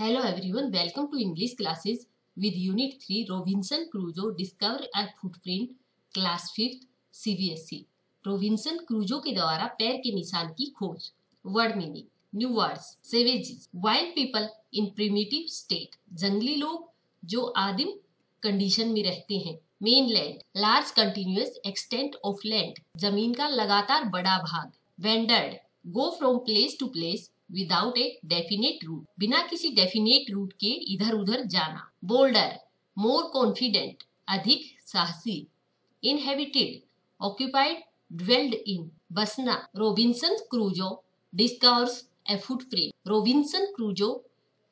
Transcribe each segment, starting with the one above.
Hello everyone, welcome to English classes with Unit 3 Robinson Crusoe Discover a Footprint Class 5th CBSE. Robinson Crusoe के द्वारा पैर के निशान की खोज। Word meaning new words savages wild people in primitive state जंगली लोग जो आदिम कंडीशन में रहते हैं। Mainland large continuous extent of land ज़मीन का लगातार बड़ा भाग। Wandered go from place to place without a definite route बिना किसी डेफिनेट रूट के इधर उधर जाना। बोल्डर मोर कॉन्फिडेंट अधिक साहसी inhabited occupied dwelled in Basna. Robinson Crusoe discovers a footprint Robinson Crusoe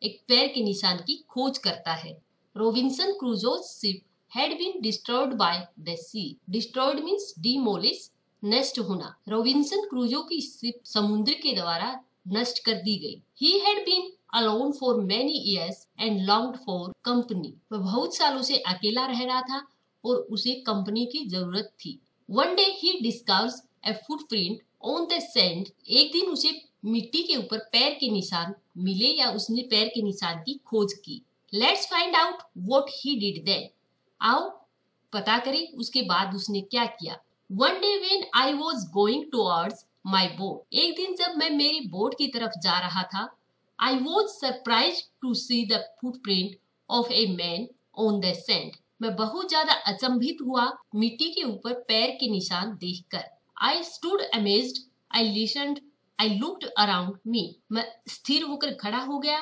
एक पैर के निशान की खोज करता है। Robinson Crusoe ship had been destroyed by the sea. Destroyed means demolish, नष्ट होना। रोबिन्सन क्रूजो की शिप समुद्र के द्वारा नष्ट कर दी गई। He had been alone for many years and long for company वह बहुत सालों से अकेला रह रहा था और उसे कंपनी की ज़रूरत थी। One day he discovers a footprint on the sand एक दिन उसे मिट्टी के ऊपर पैर के निशान मिले या उसने पैर के निशान की खोज की। Let's find out what he did then आओ पता करें उसके बाद उसने क्या किया। One day when I was going towards my boat एक दिन जब मैं मेरी बोट की तरफ़ जा रहा था I was surprise to see the footprint of a man on the sand मैं बहुत ज़्यादा अचंभित हुआ मिट्टी के ऊपर पैर के निशान देखकर। I stood amazed I listen I looked around me मैं स्थिर होकर खड़ा हो गया।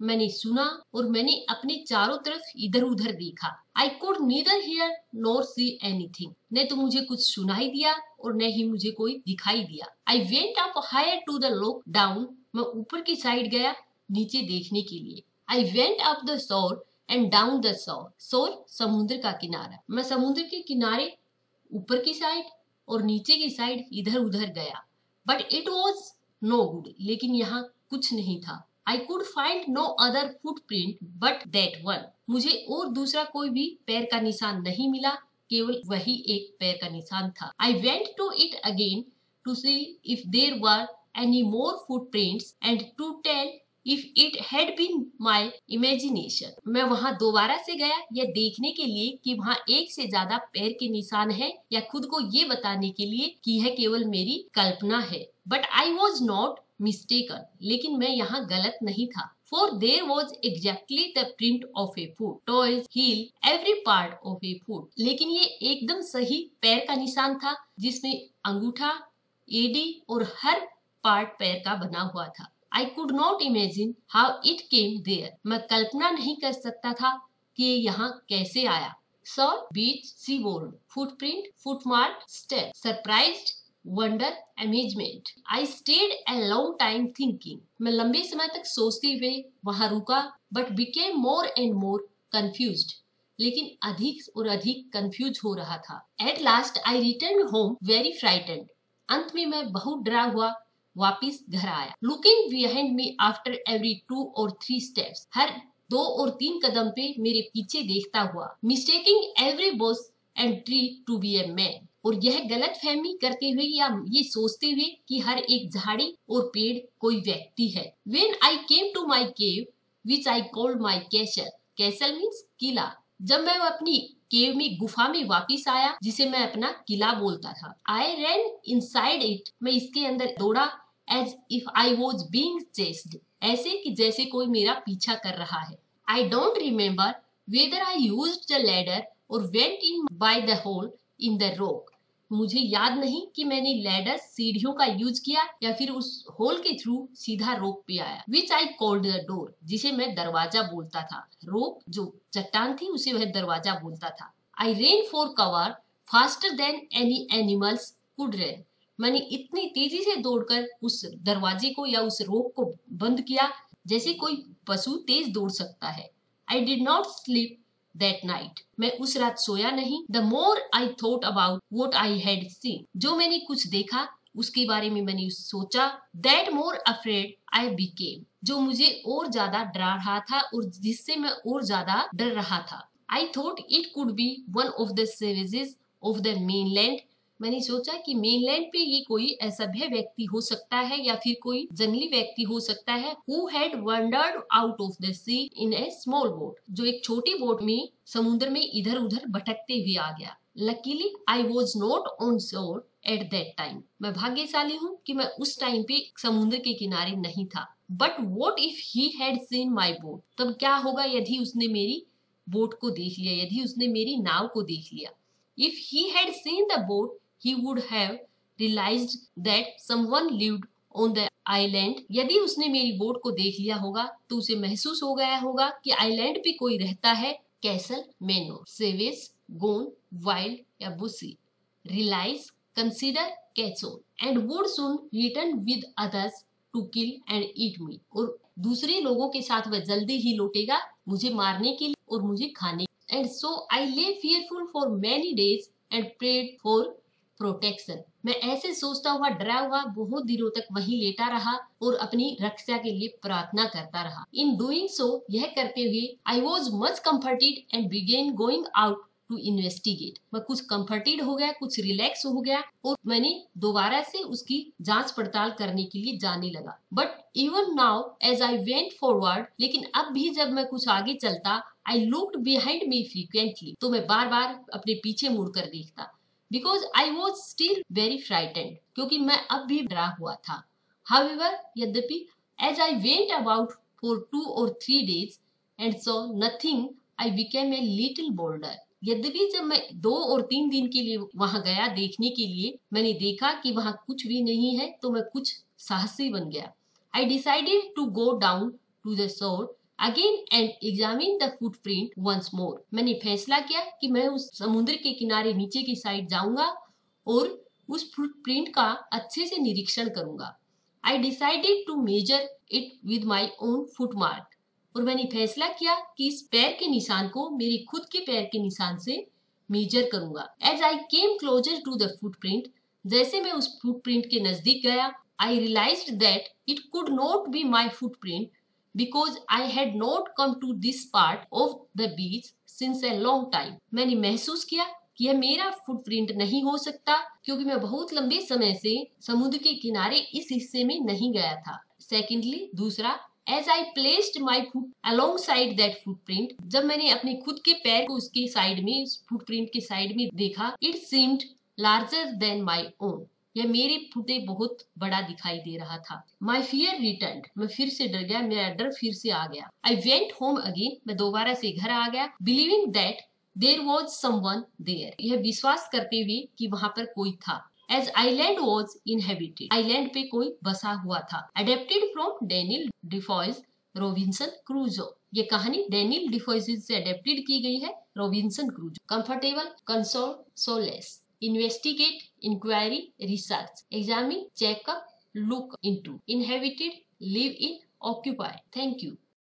मैंने सुना और मैंने अपने चारों तरफ़ इधर उधर देखा। I could neither hear nor see anything न तो मुझे कुछ सुनाई दिया और न ही मुझे कोई दिखाई दिया। I went up higher to the look down मैं ऊपर की साइड गया नीचे देखने के लिए। I went up the shore and down the shore shore समुद्र का किनारा। मैं समुद्र के किनारे ऊपर की साइड और नीचे की साइड इधर उधर गया। But it was no good लेकिन यहाँ कुछ नहीं था। I could find no other footprint but that one मुझे और दूसरा कोई भी पैर का निशान नहीं मिला, केवल वही एक पैर का निशान था। I went to it again to see if there were any more footprints and to tell if it had been my imagination मैं वहाँ दोबारा से गया यह देखने के लिए कि वहाँ एक से ज़्यादा पैर के निशान है या खुद को ये बताने के लिए कि यह केवल मेरी कल्पना है। But I was not mistaken लेकिन मैं यहाँ गलत नहीं था। For there was exactly the print of a foot toes heel every part of a foot लेकिन ये एकदम सही पैर का निशान था, जिसमें अंगूठा, एडी और हर पार्ट पैर का बना हुआ था। I could not imagine how it came there मैं कल्पना नहीं कर सकता था कि ये यहाँ कैसे आया। Saw beach seaboard footprint footmark step surprised wonder amazement I stayed a long time thinking मैं लंबे समय तक सोचते हुए वहाँ रुका but became more and more confuse लेकिन अधिक और अधिक कंफ्यूज हो रहा था। At last I return home very frightened अंत में मैं बहुत डरा हुआ वापिस घर आया। Looking behind me after every two और थ्री स्टेप्स हर दो और तीन कदम पे मेरे पीछे देखता हुआ mistaking every bush and tree to be a man और यह गलत फहमी करते हुए या ये सोचते हुए कि हर एक झाड़ी और पेड़ कोई व्यक्ति है। When I came to my cave which I called my castle castle means किला। जब मैं अपनी केव में गुफा में वापिस आया, जिसे मैं अपना किला बोलता था I ran inside it मैं इसके अंदर दौड़ा as if I was being chased ऐसे कि जैसे कोई मेरा पीछा कर रहा है। I don't remember whether I used the ladder और went in by the hole in the rock मुझे याद नहीं कि मैंने लैडर सीढ़ियों का यूज़ किया या फिर उस होल के थ्रू सीधा रोक पे आया which I called the door जिसे मैं दरवाज़ा बोलता था। रोक जो चट्टान थी, उसे वह दरवाज़ा बोलता था। I ran for cover faster than any animals could run मैंने इतनी तेज़ी से दौड़कर उस दरवाजे को या उस रोक को बंद किया जैसे कोई पशु तेज दौड़ सकता है। I did not sleep that night मैं उस रात सोया नहीं। The more I thought about what I had seen जो मैंने कुछ देखा, उसके बारे में मैंने सोचा that more afraid I became जो मुझे और ज़्यादा डरा रहा था और जिससे मैं और ज़्यादा डर रहा था। I thought it could be one of the savages of the mainland मैंने सोचा कि मेनलैंड पे ये कोई असभ्य व्यक्ति हो सकता है या फिर कोई जंगली व्यक्ति हो सकता है who had wandered out of the sea in a small boat जो एक छोटी बोट में, समुद्र में इधर उधर भटकते हुए आ गया। Luckily I was not on shore at that time मैं भाग्यशाली हूँ कि मैं उस टाइम पे समुद्र के किनारे नहीं था। But what if he had seen my boat तब क्या होगा यदि उसने मेरी बोट को देख लिया, यदि उसने मेरी नाव को देख लिया? If he had seen the boat he would have realized that someone lived on the island यदि उसने मेरी बोट को देख लिया होगा तो उसे महसूस हो गया होगा कि आइलैंड पे कोई रहता है कैसल मेनो सेवेस गोन वाइल्ड या बुसी realise consider कैचोन and would soon return with others to kill and eat me और दूसरे लोगों के साथ वह जल्दी ही लौटेगा, मुझे मारने के लिए और मुझे खाने and so I lay fearful for many days and prayed for protection मैं ऐसे सोचता हुआ, डरा हुआ बहुत दिनों तक वहीं लेटा रहा और अपनी रक्षा के लिए प्रार्थना करता रहा। इन डूइंग सो यह करते हुए I was much comforted and began going out to investigate मैं कुछ कंफर्टेड हो गया, कुछ रिलैक्स हो गया और मैंने दोबारा से उसकी जाँच पड़ताल करने के लिए जाने लगा। But even now as I went forward लेकिन अब भी जब मैं कुछ आगे चलता I looked behind me frequently तो मैं बार बार अपने पीछे मुड़कर देखता। Because I was still very frightened क्योंकि मैं अब भी डरा हुआ था। हाउएवर यद्यपि as I went about for two और three days and saw nothing I became a little bolder यद्यपि, जब मैं दो और तीन दिन के लिए वहाँ गया देखने के लिए, मैंने देखा कि वहाँ कुछ भी नहीं है तो मैं कुछ साहसी बन गया। I decided to go down to the shore again and examine the footprint once more मैंने फैसला किया कि मैं उस समुद्र के किनारे नीचे की साइड जाऊँगा और उस फुटप्रिंट का अच्छे से निरीक्षण करूँगा। I decided to measure it with my own foot mark और मैंने फैसला किया कि इस पैर के निशान को मेरे खुद के पैर के निशान से मेजर करूँगा। As I came closer to the footprint जैसे मैं उस फुटप्रिंट के नज़दीक गया I realize that it could not be my footprint because I had not come to this part of the beach since a long time. मैंने महसूस किया कि यह मेरा फुटप्रिंट नहीं हो सकता, क्योंकि मैं बहुत लंबे समय से समुद्र के किनारे इस हिस्से में नहीं गया था सेकेंडली दूसरा as I placed my foot alongside that footprint जब मैंने अपने खुद के पैर को उसके साइड में फुटप्रिंट के साइड में देखा it seemed larger than my own यह मेरे फुटे बहुत बड़ा दिखाई दे रहा था। माई फियर रिटर्न मैं फिर से डर गया। मेरा डर फिर से आ गया। आई वेंट होम अगेन मैं दोबारा से घर आ गया। Believing that there was someone there यह विश्वास करते हुए कि वहाँ पर कोई था। As island was inhabited island पे कोई बसा हुआ था। Adapted from Daniel Defoe's Robinson Crusoe ये कहानी डेनिल डिफॉइस से अडेप्टेड की गई है। Robinson Crusoe comfortable console solace investigate, inquiry, research, examine, check up, look into, inhabited, live in, occupy. Thank you.